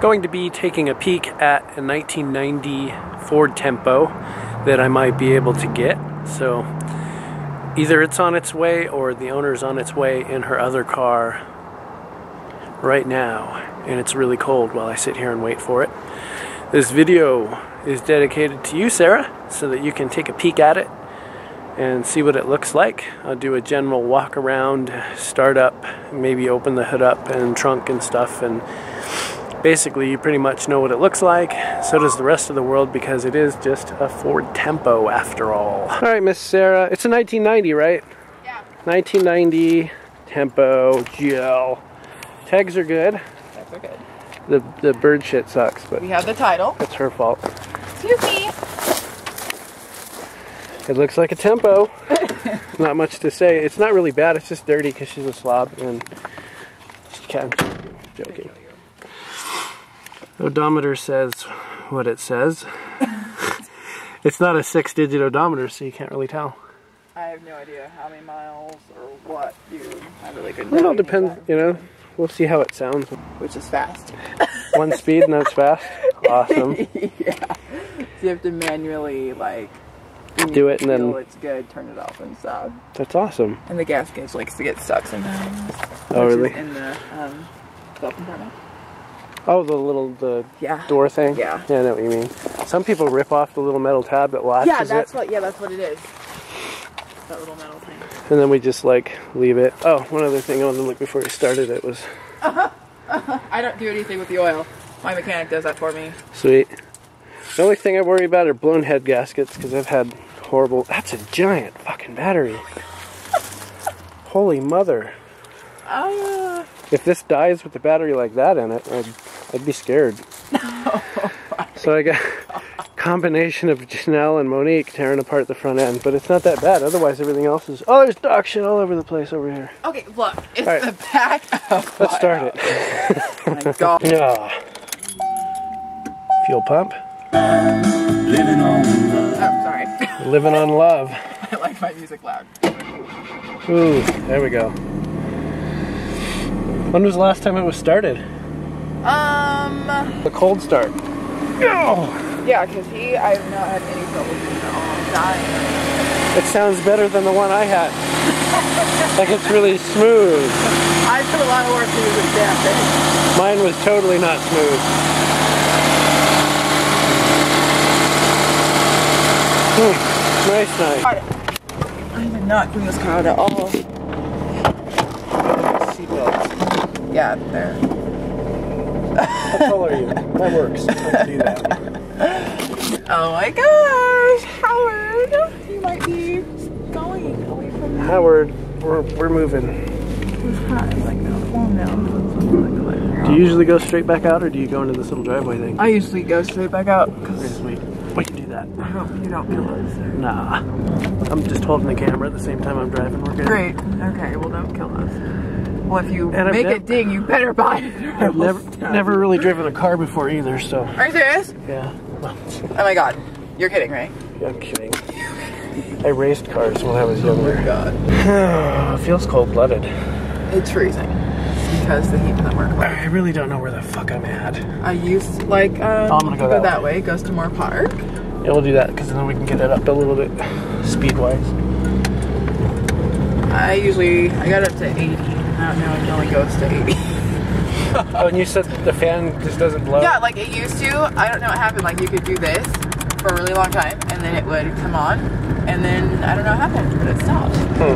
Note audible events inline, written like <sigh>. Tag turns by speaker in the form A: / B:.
A: going to be taking a peek at a 1990 Ford Tempo that I might be able to get. So either it's on its way or the owner's on its way in her other car right now. And it's really cold while I sit here and wait for it. This video is dedicated to you, Sarah, so that you can take a peek at it and see what it looks like. I'll do a general walk around, start up, maybe open the hood up and trunk and stuff and basically you pretty much know what it looks like. So does the rest of the world because it is just a Ford Tempo after all. All right, Miss Sarah, it's a 1990, right?
B: Yeah.
A: 1990 Tempo GL. Tags are good.
B: That's okay.
A: The the bird shit sucks, but
B: We have the title.
A: it's her fault.
B: Excuse me.
A: It looks like a Tempo. <laughs> not much to say. It's not really bad. It's just dirty because she's a slob and she can. Joking. Odometer says what it says. <laughs> it's not a six-digit odometer, so you can't really tell.
B: I have no idea how many miles or what, dude. I really couldn't.
A: It all
B: you
A: depends, you know. We'll see how it sounds.
B: Which is fast. <laughs>
A: One speed and that's fast. Awesome. <laughs>
B: yeah. So you have to manually like
A: Do it and then-
B: it's good. Turn it off and stop.
A: That's awesome.
B: And the gas gauge likes to get stuck sometimes.
A: Oh, really?
B: In the um, glove compartment.
A: Oh, the little the
B: Yeah.
A: door thing.
B: Yeah.
A: Yeah, I know what you mean. Some people rip off the little metal tab that latches
B: Yeah, that's
A: it,
B: what. Yeah, that's what it is. That little metal thing.
A: and then we just like leave it. Oh, one other thing I wanted to look before we started it was <laughs>
B: I don't do anything with the oil. My mechanic does that for me.
A: sweet. The only thing I worry about are blown head gaskets because I've had horrible. That's a giant fucking battery. Holy mother!
B: Uh,
A: If this dies with the battery like that in it, I'd, I'd be scared. No. <laughs> So I got a combination of Janelle and Monique tearing apart the front end, but it's not that bad. Otherwise, everything else is. Oh, there's dog shit all over the place over here.
B: okay, look. It's
A: All right.
B: the back of
A: Let's
B: my
A: start it.
B: house. My God. <laughs>
A: Yeah. Fuel pump.
C: Living on love.
B: Oh, sorry. <laughs>
A: Living on love.
B: I like my music loud.
A: Ooh, there we go. When was the last time it was started?
B: Um,
A: The cold start. Oh,
B: yeah, because he, I have not had any trouble it all time.
A: it sounds better than the one I had. like it's really smooth.
B: I put a lot of work into this damn thing.
A: Mine was totally not smooth. Hmm, nice night.
B: I did not clean this car out at all. Seatbelts. Yeah, there.
A: How tall are you? That works. Let's do that.
B: Oh my gosh, Howard! You might be going away from me.
A: Howard, we're, we're moving.
B: It's hot. It's like now. Warm now.
A: Do you usually go straight back out or do you go into this little driveway thing?
B: I usually go straight back out
A: Okay,
B: because
A: sweet. We can do that.
B: I hope you don't kill us.
A: Nah. I'm just holding the camera at the same time I'm driving. We're good.
B: Great. Okay, well don't kill us. Well, if you
A: And
B: make
A: nev-
B: it ding, you better buy it. <laughs>
A: I've never never really driven a car before either, so
B: Are you serious?
A: yeah.
B: Oh my god. You're kidding, right?
A: I'm kidding. I raced cars when I was younger.
B: Oh my god. <sighs>
A: Feels cold blooded.
B: It's freezing. Because the heat doesn't work.
A: I really don't know where the fuck I'm at.
B: I used like um,
A: Oh, I'm gonna
B: to
A: go
B: go
A: that
B: that way. Goes to Moore Park.
A: Yeah, we'll do that because then we can get it up a little bit speed wise.
B: I usually I got up to 80. I don't know. It only goes to 80. <laughs>
A: Oh, and you said the fan just doesn't blow?
B: yeah, like it used to. I don't know what happened. Like you could do this for a really long time, and then it would come on, and then I don't know what happened, but it stopped.
A: Hmm.